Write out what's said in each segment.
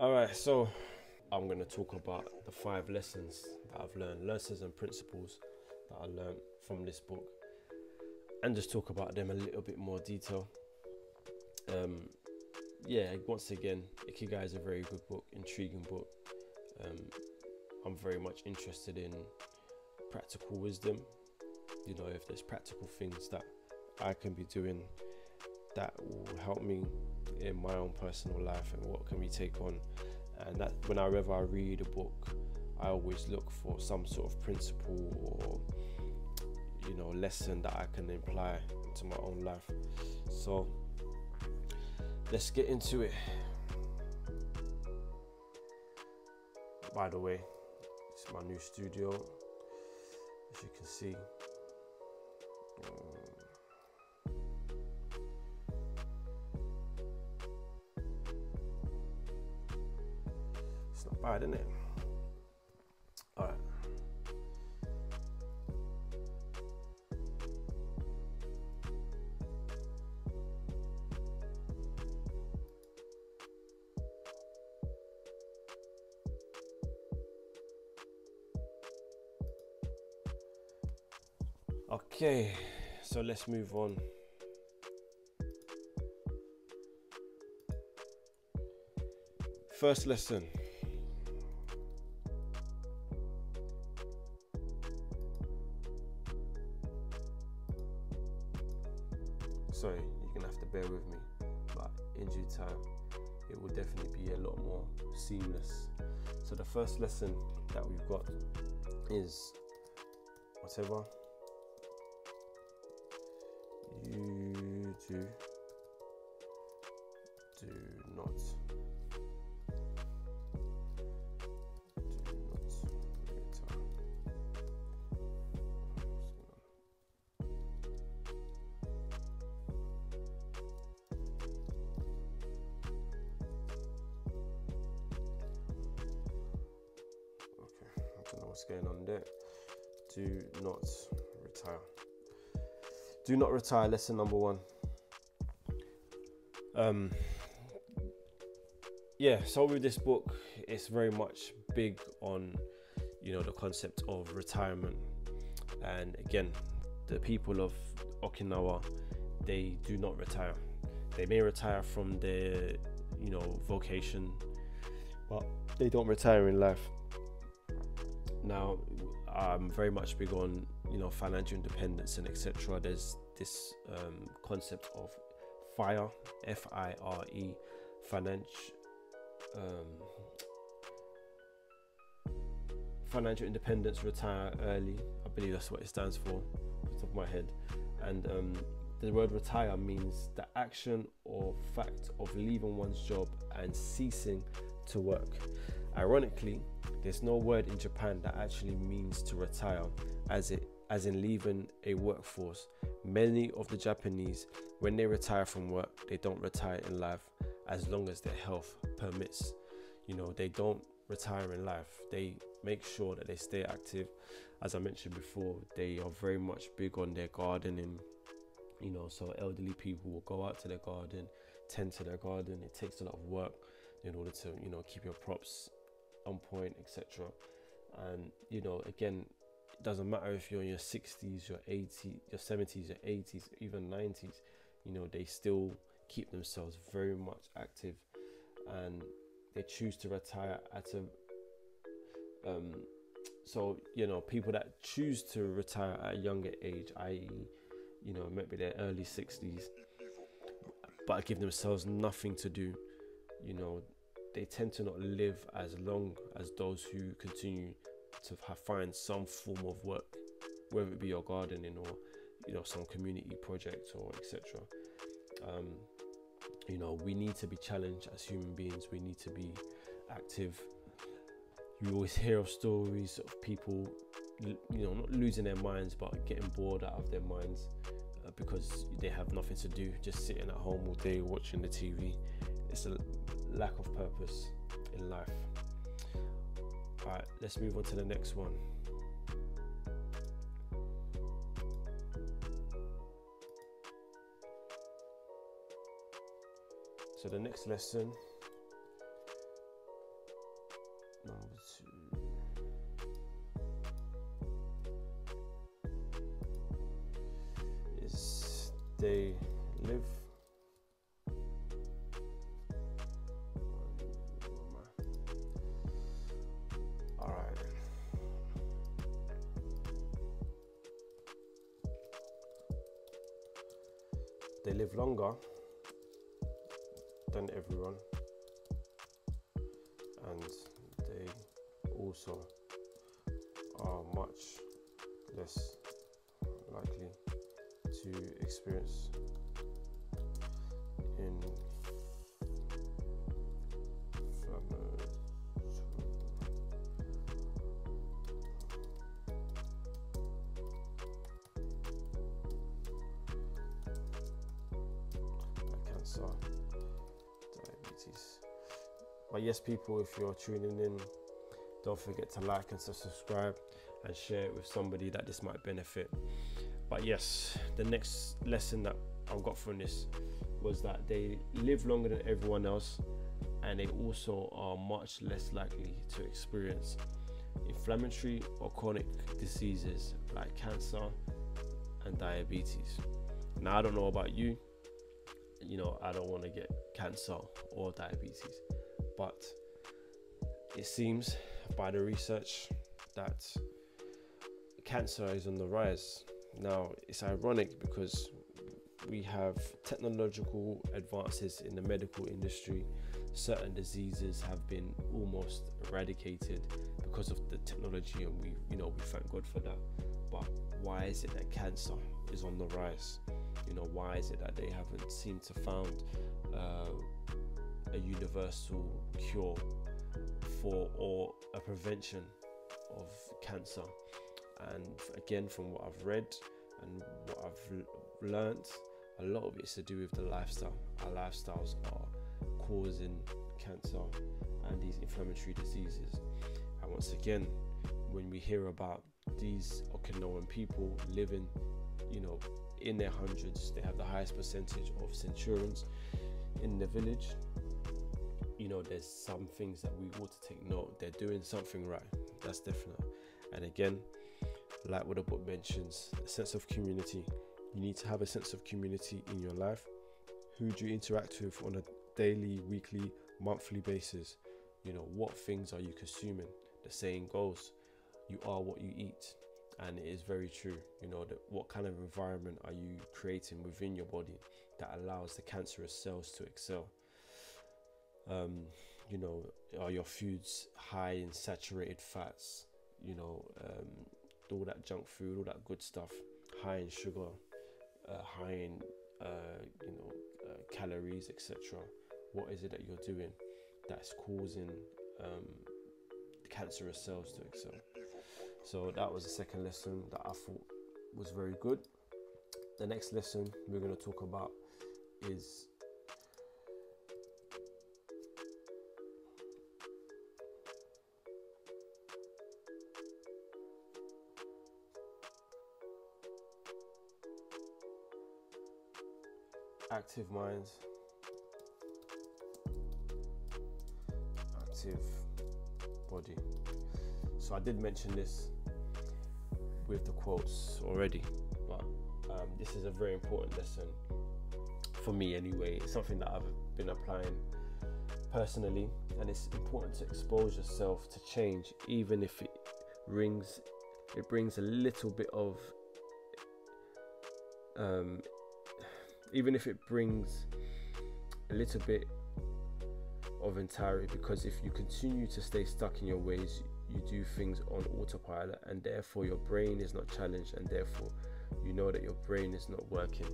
All right, so I'm going to talk about the five lessons that I've learned, lessons and principles that I learned from this book, and just talk about them a little bit more detail. Um, yeah, once again, Ikigai is a very good book, intriguing book. Um, I'm very much interested in practical wisdom. You know, if there's practical things that I can be doing that will help me in my own personal life and what can we take on. And that whenever I read a book, I always look for some sort of principle or you know lesson that I can apply into my own life. So let's get into it. By the way, it's my new studio, as you can see. Um, not bad, isn't it? All right. Okay, so let's move on. First lesson. Definitely be a lot more seamless. So, the first lesson that we've got is whatever you do do not what's going on there. Do not retire. Do not retire. Lesson number one. Um, yeah. So with this book, it's very much big on, you know, the concept of retirement, and again, the people of Okinawa, they do not retire. They may retire from their, you know, vocation, but they don't retire in life. Now, I'm very much big on you know financial independence and etc. There's this um, concept of FIRE, F-I-R-E, financial um, financial independence, retire early. I believe that's what it stands for, off top of my head. And um, the word retire means the action or fact of leaving one's job and ceasing to work. Ironically, there's no word in Japan that actually means to retire as it as in leaving a workforce. Many of the Japanese when they retire from work, they don't retire in life as long as their health permits. You know, they don't retire in life. They make sure that they stay active. As I mentioned before, they are very much big on their gardening. You know, so elderly people will go out to their garden, tend to their garden. It takes a lot of work in order to, you know, keep your props on point, etc. And you know, again, it doesn't matter if you're in your 60s, your 80s, your 70s, your 80s, even 90s. You know, they still keep themselves very much active, and they choose to retire at a. Um, so you know, people that choose to retire at a younger age, i.e., you know, maybe their early 60s, but give themselves nothing to do. You know, they tend to not live as long as those who continue to have, find some form of work, whether it be your gardening or you know some community project or etc. Um, you know, we need to be challenged as human beings. We need to be active. You always hear of stories of people, you know, not losing their minds, but getting bored out of their minds uh, because they have nothing to do, just sitting at home all day watching the TV. It's a lack of purpose in life. All right, let's move on to the next one. So, the next lesson number two. Is they They live longer than everyone. And they also cancer, diabetes. But yes, people, if you're tuning in, don't forget to like and to subscribe and share it with somebody that this might benefit. But yes, the next lesson that I got from this was that they live longer than everyone else and they also are much less likely to experience inflammatory or chronic diseases like cancer and diabetes. Now, I don't know about you, you know, I don't want to get cancer or diabetes, but it seems by the research that cancer is on the rise. Now, it's ironic because we have technological advances in the medical industry. Certain diseases have been almost eradicated because of the technology, and we, you know, we thank God for that. But why is it that cancer is on the rise? You know, why is it that they haven't seemed to found uh, a universal cure for or a prevention of cancer? And again, from what I've read and what I've learned, a lot of it's to do with the lifestyle. Our lifestyles are causing cancer and these inflammatory diseases. And once again, when we hear about these Okinawan people living, you know, in their hundreds, they have the highest percentage of centurions in the village. You know, there's some things that we ought to take note. They're doing something right. That's definite. And again, like what the book mentions, a sense of community. You need to have a sense of community in your life. Who do you interact with on a daily, weekly, monthly basis? You know, what things are you consuming? The saying goes, you are what you eat. And it is very true you know that what kind of environment are you creating within your body that allows the cancerous cells to excel? Um, you know are your foods high in saturated fats you know um, all that junk food all that good stuff high in sugar uh, high in uh, you know uh, calories etc what is it that you're doing that's causing um, cancerous cells to excel so that was the second lesson that I thought was very good. The next lesson we're going to talk about is active minds, active body. So I did mention this with the quotes already, but um, this is a very important lesson for me anyway. It's something that I've been applying personally, and it's important to expose yourself to change, even if it rings, it brings a little bit of, um, even if it brings a little bit of entirety, because if you continue to stay stuck in your ways, you do things on autopilot and therefore your brain is not challenged and therefore you know that your brain is not working.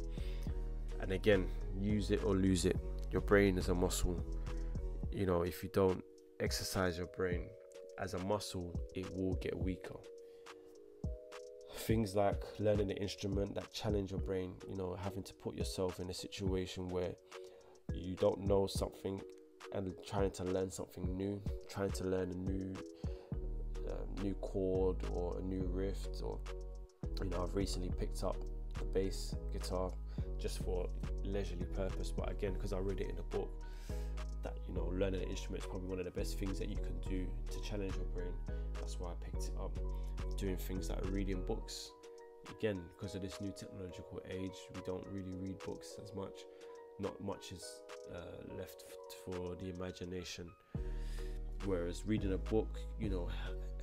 And again use it or lose it. Your brain is a muscle. You know if you don't exercise your brain as a muscle it will get weaker. Things like learning an instrument that challenge your brain you know having to put yourself in a situation where you don't know something and trying to learn something new trying to learn a new new chord or a new riff or you know I've recently picked up the bass guitar just for leisurely purpose but again because I read it in a book that you know learning an instrument is probably one of the best things that you can do to challenge your brain. That's why I picked it up. Doing things like reading books. Again, because of this new technological age, we don't really read books as much. Not much is uh, left for the imagination. Whereas reading a book, you know,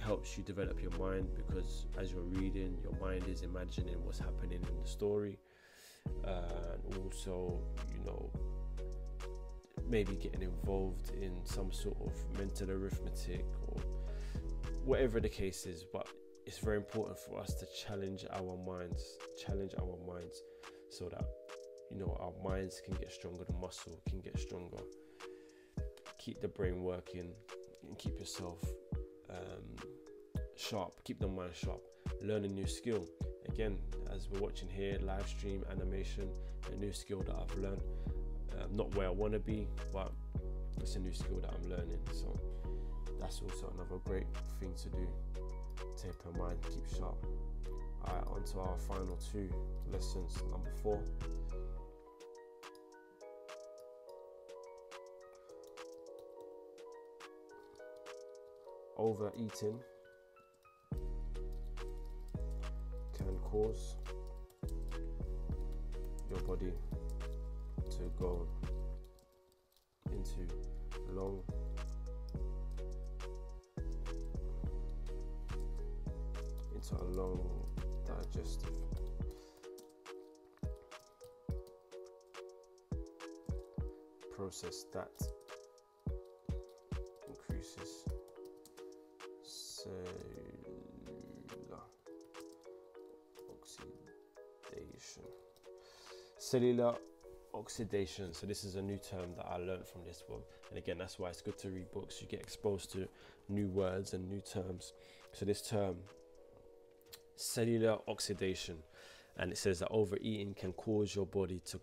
helps you develop your mind because as you're reading, your mind is imagining what's happening in the story, uh, and also, you know, maybe getting involved in some sort of mental arithmetic or whatever the case is. But it's very important for us to challenge our minds, challenge our minds, so that you know our minds can get stronger, the muscle can get stronger. Keep the brain working and keep yourself um, sharp, keep the mind sharp, learn a new skill. Again, as we're watching here, live stream, animation, a new skill that I've learned. Um, not where I want to be, but it's a new skill that I'm learning. So that's also another great thing to do. Tape your mind, keep sharp. Alright, on to our final two lessons. Number four. Overeating can cause your body to go into long into a long digestive process that Cellular oxidation. So this is a new term that I learned from this book. And again, that's why it's good to read books. You get exposed to new words and new terms. So this term, cellular oxidation, and it says that overeating can cause your body to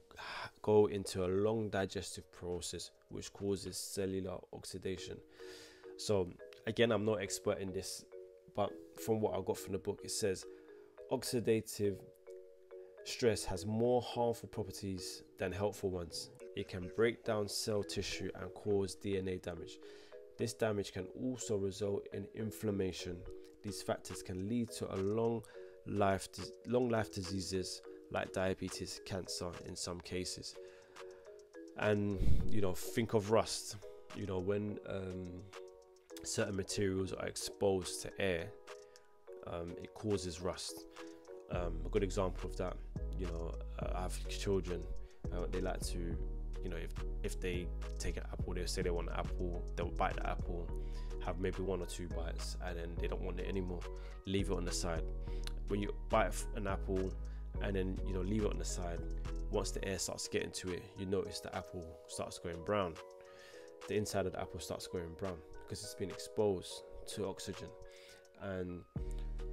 go into a long digestive process, which causes cellular oxidation. So again, I'm not expert in this, but from what I got from the book, it says oxidative stress has more harmful properties than helpful ones. It can break down cell tissue and cause DNA damage. This damage can also result in inflammation. These factors can lead to a long life long life diseases like diabetes, cancer in some cases. And you know, think of rust. You know, when um, certain materials are exposed to air, um, it causes rust. Um, a good example of that, you know, uh, have children. Uh, they like to, you know, if if they take an apple, they say they want an apple, they'll bite the apple, have maybe one or two bites, and then they don't want it anymore. Leave it on the side. When you bite an apple, and then you know leave it on the side, once the air starts getting to it, you notice the apple starts going brown. The inside of the apple starts going brown because it's been exposed to oxygen, and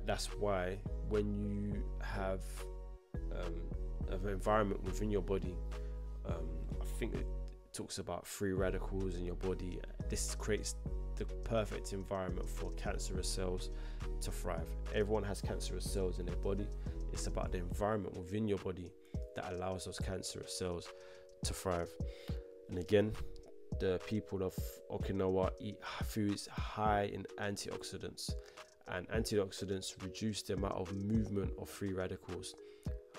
that's why when you have um, an environment within your body, um, I think it talks about free radicals in your body. This creates the perfect environment for cancerous cells to thrive. Everyone has cancerous cells in their body. It's about the environment within your body that allows those cancerous cells to thrive. And again, the people of Okinawa eat foods high in antioxidants, and antioxidants reduce the amount of movement of free radicals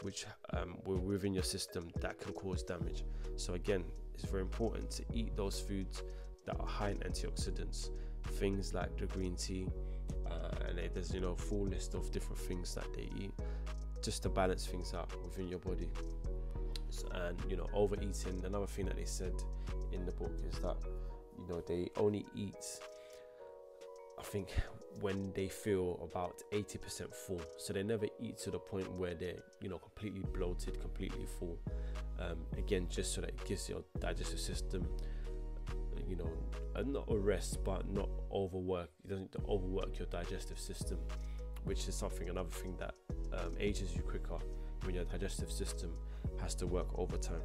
which um, were within your system that can cause damage. So, again, it's very important to eat those foods that are high in antioxidants, things like the green tea, uh, and there's you know full list of different things that they eat just to balance things out within your body. So, and you know, overeating. Another thing that they said in the book is that you know they only eat. I think when they feel about 80% full. So they never eat to the point where they're, you know, completely bloated, completely full. Um, again, just so that it gives your digestive system, you know, not a rest, but not overwork. It doesn't overwork your digestive system, which is something, another thing that um, ages you quicker when your digestive system has to work overtime.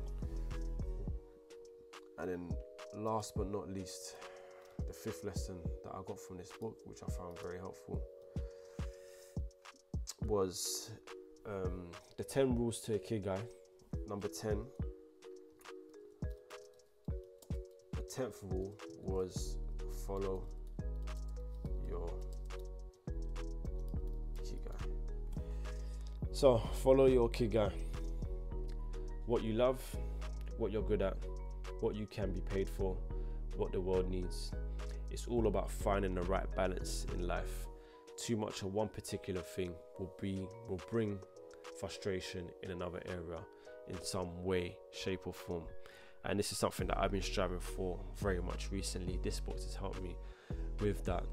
And then, last but not least, the fifth lesson that I got from this book, which I found very helpful, was um, the 10 rules to a Ikigai. Number 10. The tenth rule was follow your Ikigai. So follow your Ikigai. What you love, what you're good at, what you can be paid for, what the world needs. It's all about finding the right balance in life. Too much of one particular thing will be will bring frustration in another area in some way, shape, or form. And this is something that I've been striving for very much recently. This book has helped me with that.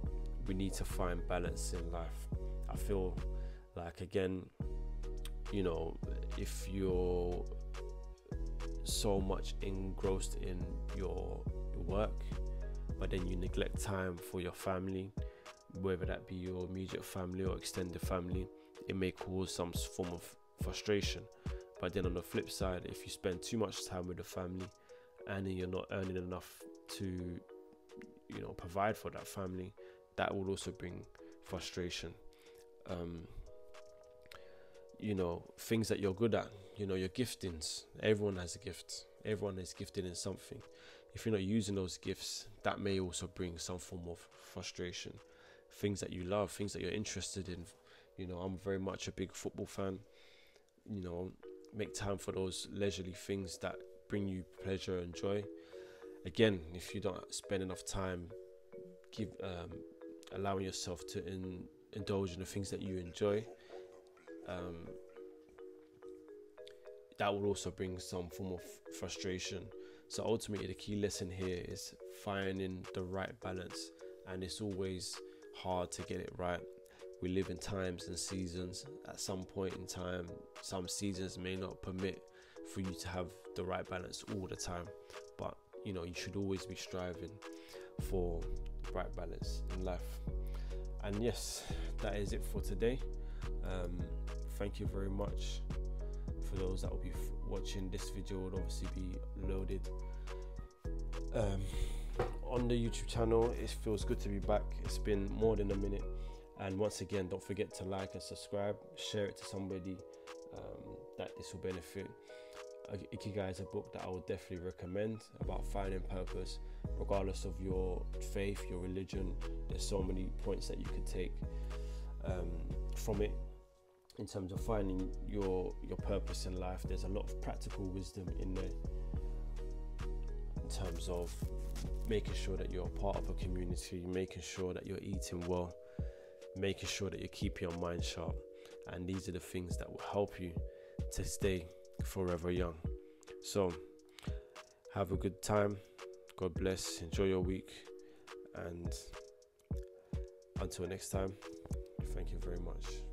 We need to find balance in life. I feel like, again, you know, if you're so much engrossed in your, your work, but then you neglect time for your family, whether that be your immediate family or extended family, it may cause some form of frustration. But then on the flip side, if you spend too much time with the family and then you're not earning enough to, you know, provide for that family, that will also bring frustration. Um, you know, things that you're good at, you know, your giftings. Everyone has a gift. Everyone is gifted in something. If you're not using those gifts, that may also bring some form of frustration. Things that you love, things that you're interested in. You know, I'm very much a big football fan. You know, make time for those leisurely things that bring you pleasure and joy. Again, if you don't spend enough time give um, allowing yourself to in, indulge in the things that you enjoy, um, that will also bring some form of frustration. So ultimately, the key lesson here is finding the right balance, and it's always hard to get it right we live in times and seasons. At some point in time, some seasons may not permit for you to have the right balance all the time, but you know, you should always be striving for right balance in life. And yes, that is it for today. Um, thank you very much for those that will be watching this video. Will obviously be loaded um, on the YouTube channel. It feels good to be back. It's been more than a minute. And once again, don't forget to like and subscribe, share it to somebody um, that this will benefit. Ikigai is a book that I would definitely recommend about finding purpose, regardless of your faith, your religion. There's so many points that you could take um, from it in terms of finding your your purpose in life. There's a lot of practical wisdom in there in terms of making sure that you're part of a community, making sure that you're eating well, making sure that you keep your mind sharp. And these are the things that will help you to stay forever young. So, have a good time. God bless. Enjoy your week. And until next time, thank you very much.